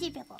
しいペコ。あ